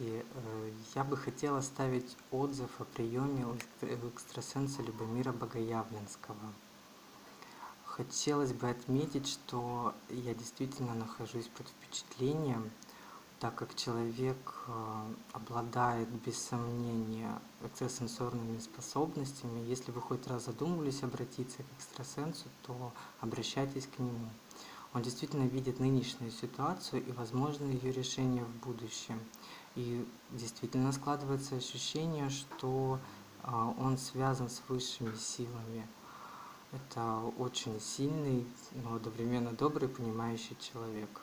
Здравствуйте. Э, Я бы хотела оставить отзыв о приеме у экстрасенса Любомира Богоявленского. Хотелось бы отметить, что я действительно нахожусь под впечатлением, так как человек э, обладает без сомнения экстрасенсорными способностями. Если вы хоть раз задумывались обратиться к экстрасенсу, то обращайтесь к нему. Он действительно видит нынешнюю ситуацию и возможно ее решение в будущем. И действительно складывается ощущение, что а, он связан с высшими силами. Это очень сильный, но одновременно добрый, понимающий человек.